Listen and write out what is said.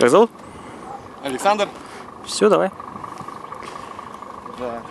Как зовут? Александр. Все, давай. Да.